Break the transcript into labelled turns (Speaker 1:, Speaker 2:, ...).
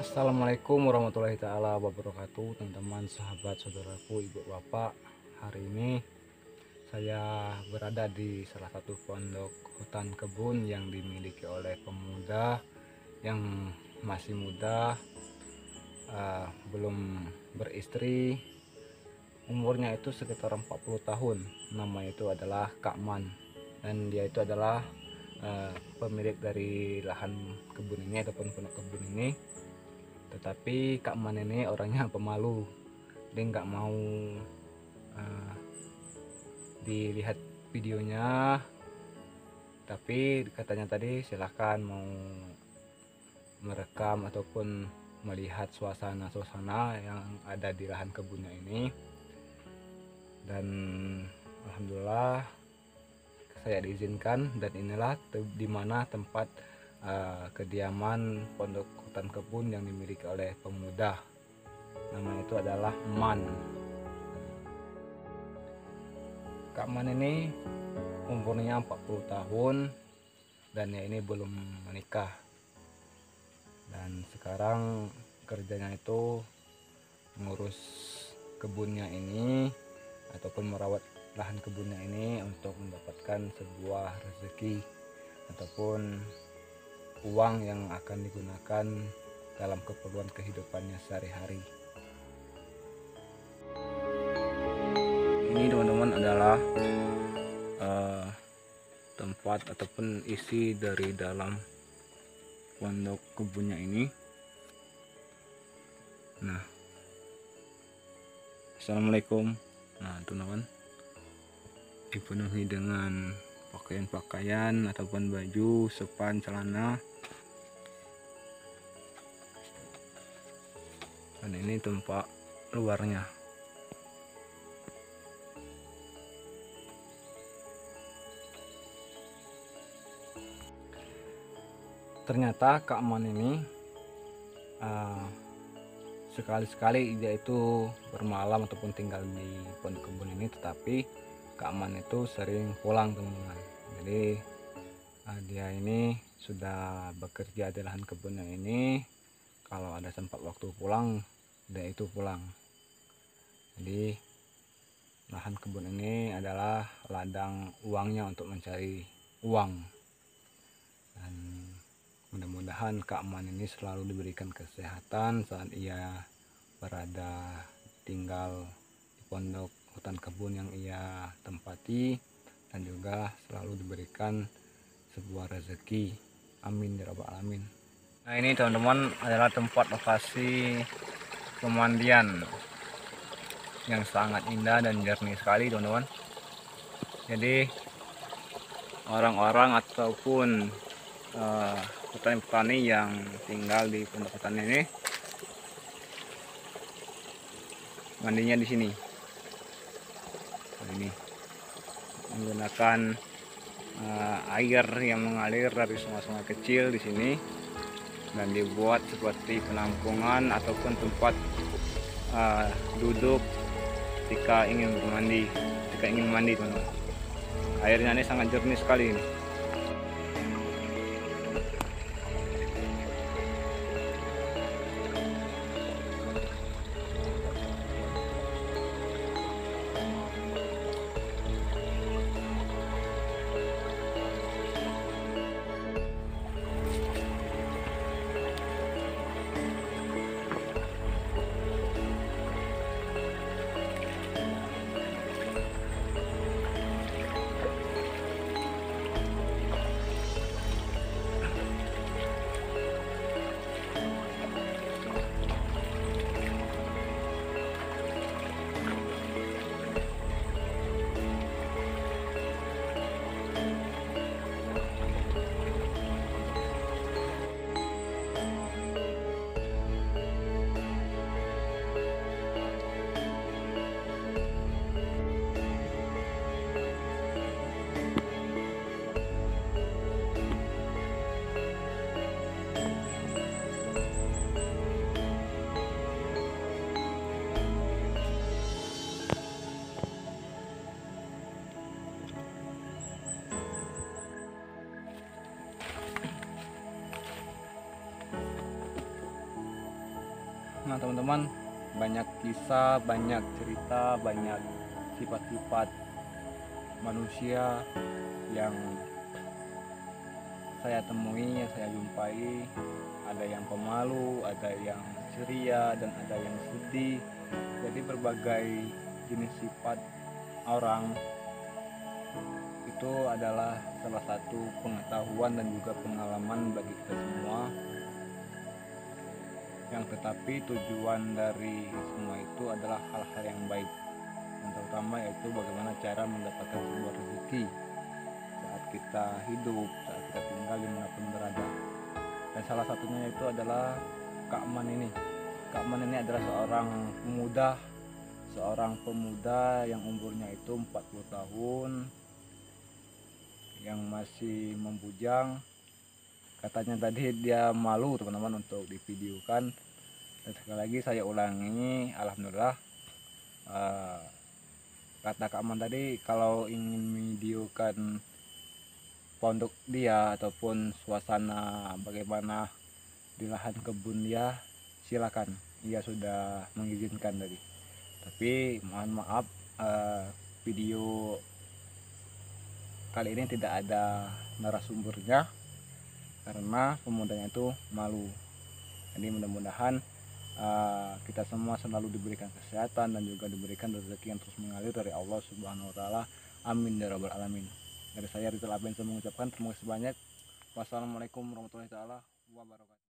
Speaker 1: Assalamualaikum warahmatullahi taala wabarakatuh teman-teman sahabat saudaraku ibu bapak. Hari ini saya berada di salah satu pondok hutan kebun yang dimiliki oleh pemuda yang masih muda uh, belum beristri. Umurnya itu sekitar 40 tahun. Nama itu adalah Kak Man. Dan dia itu adalah uh, pemilik dari lahan kebun ini ataupun pondok kebun ini tetapi Kak Man ini orangnya pemalu. Dia nggak mau uh, dilihat videonya. Tapi katanya tadi silahkan mau merekam ataupun melihat suasana-suasana yang ada di lahan kebunnya ini. Dan alhamdulillah saya diizinkan dan inilah di mana tempat uh, kediaman pondok hutan kebun yang dimiliki oleh pemuda. Nama itu adalah Man. Kak Man ini umurnya 40 tahun dan ya ini belum menikah. Dan sekarang kerjanya itu mengurus kebunnya ini ataupun merawat lahan kebunnya ini untuk mendapatkan sebuah rezeki ataupun uang yang akan digunakan dalam keperluan kehidupannya sehari-hari. Ini teman-teman adalah uh, tempat ataupun isi dari dalam pondok kebunnya ini. Nah, assalamualaikum. Nah, teman-teman dipenuhi dengan pakaian-pakaian ataupun baju, sepan, celana. Dan ini tempat luarnya. Ternyata Kak Man ini uh, sekali-sekali dia itu bermalam ataupun tinggal di pondok kebun ini tetapi keaman itu sering pulang teman-teman jadi uh, dia ini sudah bekerja di lahan kebunnya ini kalau ada sempat waktu pulang dia itu pulang. Jadi lahan kebun ini adalah ladang uangnya untuk mencari uang. Dan mudah-mudahan Kak Man ini selalu diberikan kesehatan saat ia berada tinggal di pondok hutan kebun yang ia tempati dan juga selalu diberikan sebuah rezeki. Amin ya rabbal alamin nah ini teman-teman adalah tempat lokasi pemandian yang sangat indah dan jernih sekali teman-teman. Jadi orang-orang ataupun uh, petani-petani yang tinggal di pondok hutan ini mandinya di sini. Nah, ini. Menggunakan uh, air yang mengalir dari sungai-sungai kecil di sini dan dibuat seperti penampungan ataupun tempat uh, duduk jika ingin mandi jika ingin mandi teman-teman. Airnya ini sangat jernih sekali ini teman-teman banyak kisah banyak cerita banyak sifat-sifat manusia yang saya temui yang saya jumpai. Ada yang pemalu ada yang ceria dan ada yang sedih. Jadi berbagai jenis sifat orang itu adalah salah satu pengetahuan dan juga pengalaman bagi kita semua yang tetapi tujuan dari semua itu adalah hal-hal yang baik. Yang terutama yaitu bagaimana cara mendapatkan sebuah rezeki saat kita hidup saat kita tinggal di mana pun berada. Dan salah satunya itu adalah Kak Man ini. Kak Man ini adalah seorang pemuda seorang pemuda yang umurnya itu 40 tahun yang masih membujang katanya tadi dia malu teman-teman untuk divideokan. Dan sekali lagi saya ulangi alhamdulillah uh, kata Kak Man tadi kalau ingin videokan pondok dia ataupun suasana bagaimana di lahan kebun dia silakan. Ia sudah mengizinkan tadi. Tapi mohon maaf uh, video kali ini tidak ada narasumbernya karena pemudanya itu malu. Jadi mudah-mudahan uh, kita semua selalu diberikan kesehatan dan juga diberikan rezeki yang terus mengalir dari Allah Subhanahu wa taala. Amin ya rabbal alamin. Dari saya Rizal saya mengucapkan terima kasih banyak. Wassalamualaikum warahmatullahi wabarakatuh